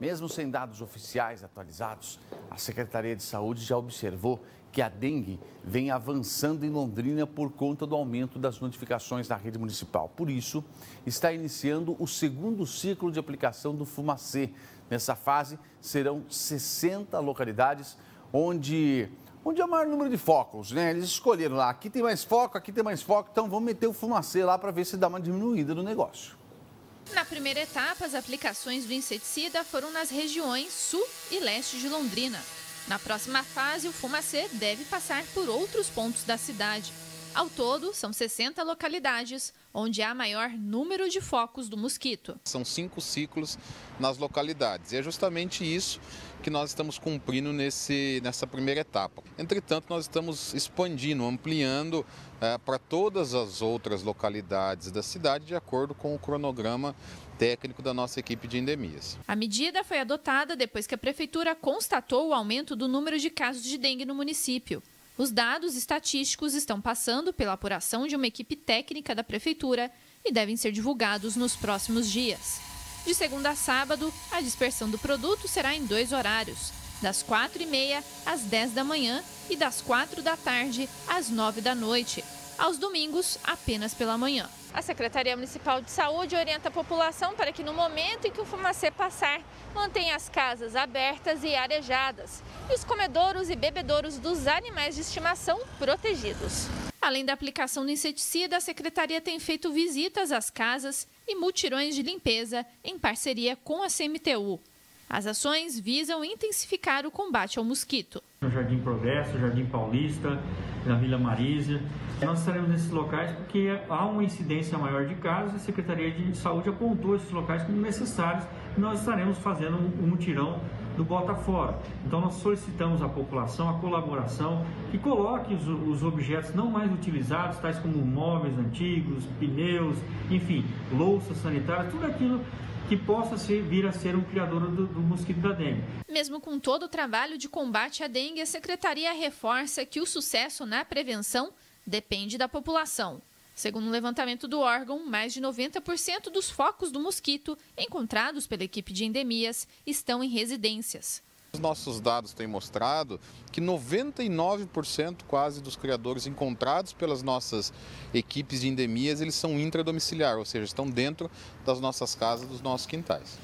Mesmo sem dados oficiais atualizados, a Secretaria de Saúde já observou que a dengue vem avançando em Londrina por conta do aumento das notificações na rede municipal. Por isso, está iniciando o segundo ciclo de aplicação do Fumacê. Nessa fase, serão 60 localidades onde, onde há maior número de focos. Né? Eles escolheram lá, aqui tem mais foco, aqui tem mais foco, então vamos meter o Fumacê lá para ver se dá uma diminuída no negócio. Na primeira etapa, as aplicações do inseticida foram nas regiões sul e leste de Londrina. Na próxima fase, o fumacê deve passar por outros pontos da cidade. Ao todo, são 60 localidades onde há maior número de focos do mosquito. São cinco ciclos nas localidades e é justamente isso que nós estamos cumprindo nesse, nessa primeira etapa. Entretanto, nós estamos expandindo, ampliando é, para todas as outras localidades da cidade de acordo com o cronograma técnico da nossa equipe de endemias. A medida foi adotada depois que a Prefeitura constatou o aumento do número de casos de dengue no município. Os dados estatísticos estão passando pela apuração de uma equipe técnica da Prefeitura e devem ser divulgados nos próximos dias. De segunda a sábado, a dispersão do produto será em dois horários, das 4h30 às 10 da manhã e das 4 da tarde às 9 da noite. Aos domingos, apenas pela manhã. A Secretaria Municipal de Saúde orienta a população para que no momento em que o fumacê passar, mantenha as casas abertas e arejadas e os comedouros e bebedouros dos animais de estimação protegidos. Além da aplicação do inseticida, a Secretaria tem feito visitas às casas e mutirões de limpeza em parceria com a CMTU. As ações visam intensificar o combate ao mosquito. No Jardim Progresso, Jardim Paulista, na Vila Marísia. Nós estaremos nesses locais porque há uma incidência maior de casos e a Secretaria de Saúde apontou esses locais como necessários e nós estaremos fazendo um mutirão do Bota Fora. Então nós solicitamos à população a colaboração que coloque os, os objetos não mais utilizados, tais como móveis antigos, pneus, enfim, louças sanitárias, tudo aquilo que possa vir a ser um criador do, do, mosquito da dengue. Mesmo com todo o trabalho de combate à dengue, a Secretaria reforça que o sucesso na prevenção depende da população. Segundo o um levantamento do órgão, mais de 90% dos focos do mosquito encontrados pela equipe de endemias estão em residências. Os nossos dados têm mostrado que 99% quase dos criadores encontrados pelas nossas equipes de endemias, eles são intradomiciliar, ou seja, estão dentro das nossas casas, dos nossos quintais.